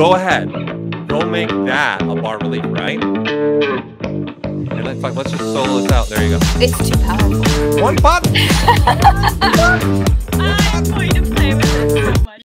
Go ahead. Go make that a bas relief, right? And let's just solo this out. There you go. It's too powerful. One button.